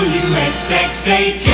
W-X-X-A-T.